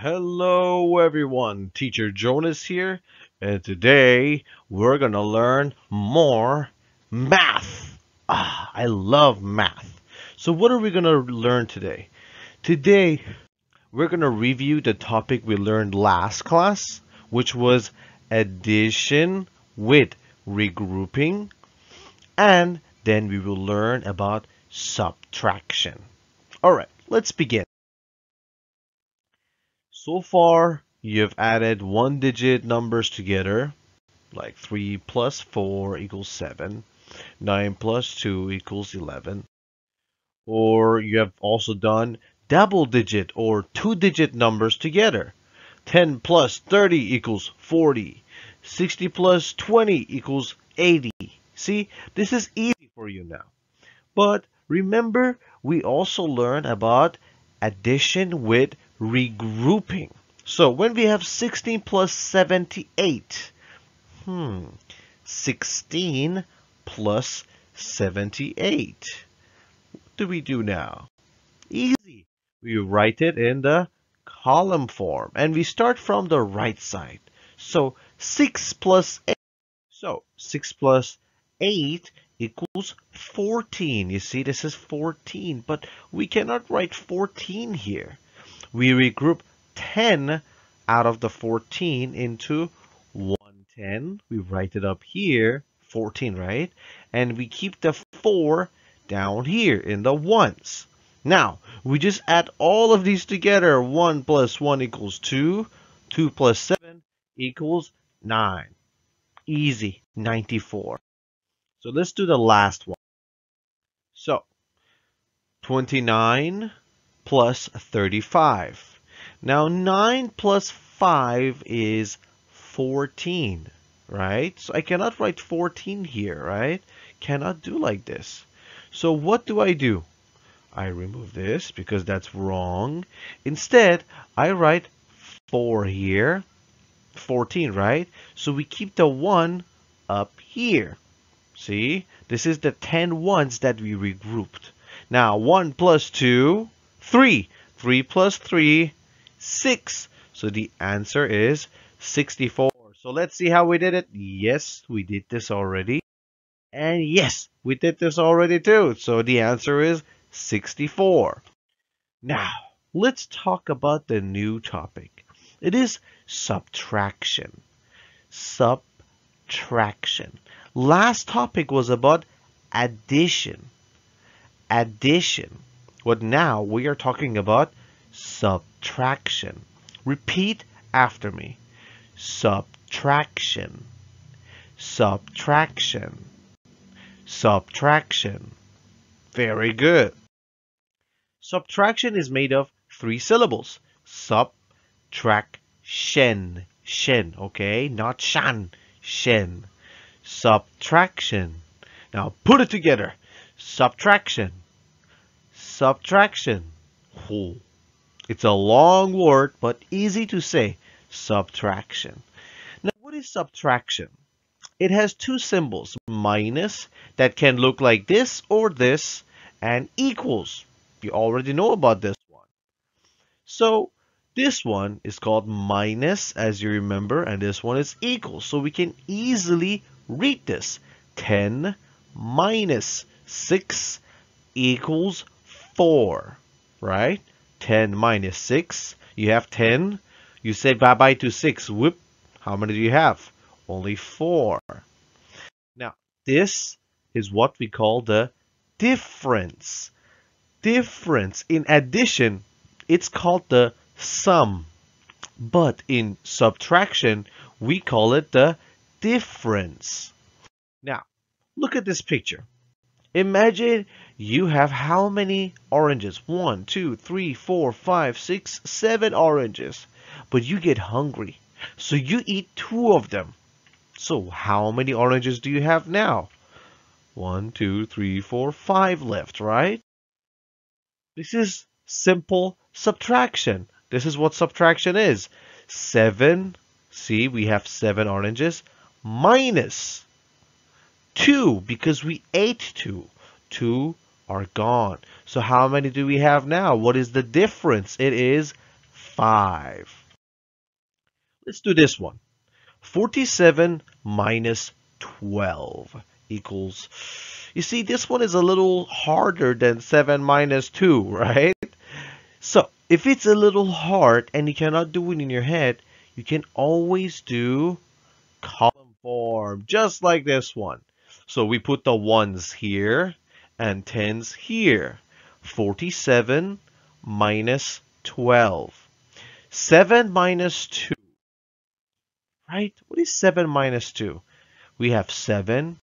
Hello everyone, Teacher Jonas here, and today we're gonna learn more math. Ah, I love math. So what are we gonna learn today? Today we're gonna review the topic we learned last class, which was addition with regrouping, and then we will learn about subtraction. Alright, let's begin. So far, you've added one digit numbers together, like 3 plus 4 equals 7, 9 plus 2 equals 11. Or you have also done double digit or two digit numbers together. 10 plus 30 equals 40. 60 plus 20 equals 80. See, this is easy for you now. But remember, we also learned about addition with regrouping. So when we have 16 plus 78, hmm, 16 plus 78. What do we do now? Easy. We write it in the column form and we start from the right side. So 6 plus 8. So 6 plus 8 equals 14. You see, this is 14, but we cannot write 14 here we regroup 10 out of the 14 into 110. We write it up here, 14, right? And we keep the 4 down here in the ones. Now, we just add all of these together. 1 plus 1 equals 2. 2 plus 7 equals 9. Easy, 94. So let's do the last one. So, 29 plus 35. Now 9 plus 5 is 14, right? So I cannot write 14 here, right? Cannot do like this. So what do I do? I remove this because that's wrong. Instead, I write 4 here. 14, right? So we keep the 1 up here. See? This is the 10 ones that we regrouped. Now, 1 plus 2 3. 3 plus 3, 6. So the answer is 64. So let's see how we did it. Yes, we did this already. And yes, we did this already too. So the answer is 64. Now, let's talk about the new topic. It is subtraction. Subtraction. Last topic was about addition. Addition. But now we are talking about subtraction. Repeat after me. Subtraction. Subtraction. Subtraction. Very good. Subtraction is made of three syllables. Subtraction. Shen, okay? Not shan. Shen. Subtraction. Now put it together. Subtraction subtraction. It's a long word, but easy to say. Subtraction. Now, what is subtraction? It has two symbols, minus, that can look like this or this, and equals. You already know about this one. So, this one is called minus, as you remember, and this one is equal. So we can easily read this. 10 minus 6 equals 4, right? 10 minus 6. You have 10. You say bye-bye to 6. Whoop. How many do you have? Only 4. Now, this is what we call the difference. Difference. In addition, it's called the sum. But in subtraction, we call it the difference. Now, look at this picture. Imagine you have how many oranges? One, two, three, four, five, six, seven oranges. But you get hungry. So you eat two of them. So how many oranges do you have now? One, two, three, four, five left, right? This is simple subtraction. This is what subtraction is. Seven, see, we have seven oranges, minus two, because we ate two. Two are gone. So how many do we have now? What is the difference? It is 5. Let's do this one. 47 minus 12 equals, you see this one is a little harder than 7 minus 2, right? So if it's a little hard and you cannot do it in your head, you can always do column form, just like this one. So we put the ones here and tens here. 47 minus 12. 7 minus 2. Right? What is 7 minus 2? We have 7,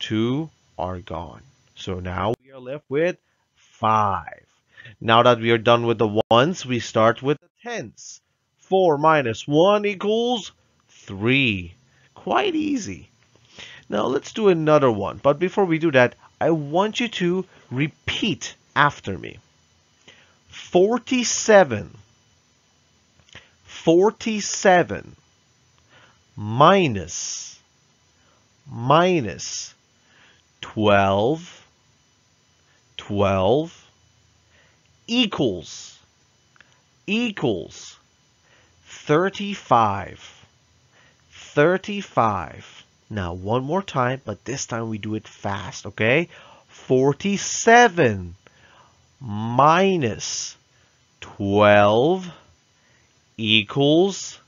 2 are gone. So now we are left with 5. Now that we are done with the ones, we start with the tens. 4 minus 1 equals 3. Quite easy. Now let's do another one. But before we do that, I want you to repeat after me. 47 47 minus. Minus. 12 12 equals. Equals. 35 35 now one more time but this time we do it fast okay 47 minus 12 equals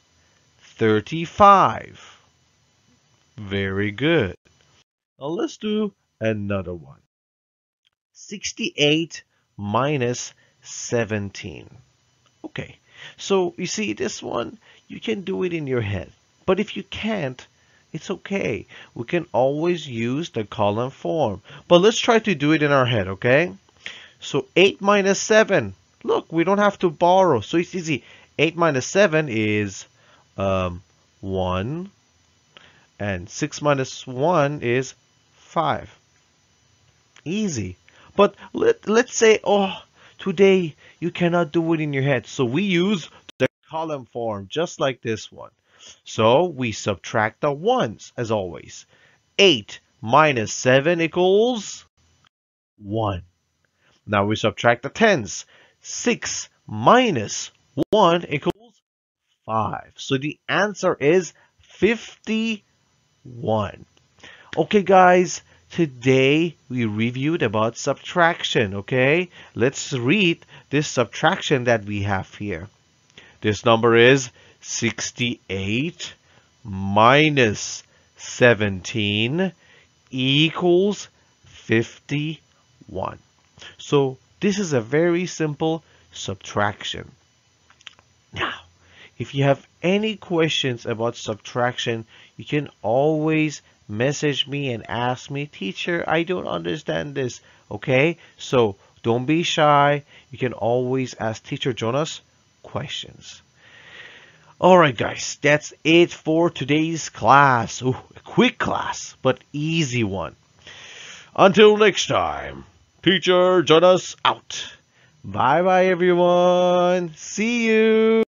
35 very good now let's do another one 68 minus 17. Okay, so you see this one, you can do it in your head. But if you can't, it's okay. We can always use the column form. But let's try to do it in our head, okay? So 8 minus 7. Look, we don't have to borrow. So it's easy. 8 minus 7 is um, 1. And 6 minus 1 is 5. Easy. But let, let's say, oh, Today, you cannot do it in your head. So we use the column form, just like this one. So we subtract the ones, as always. 8 minus 7 equals 1. Now we subtract the tens. 6 minus 1 equals 5. So the answer is 51. Okay, guys, Today we reviewed about subtraction, okay? Let's read this subtraction that we have here. This number is 68 minus 17 equals 51. So this is a very simple subtraction. Now, if you have any questions about subtraction, you can always message me and ask me, teacher, I don't understand this. Okay, so don't be shy. You can always ask teacher Jonas questions. Alright guys, that's it for today's class. Ooh, a quick class, but easy one. Until next time, teacher Jonas out. Bye bye everyone. See you.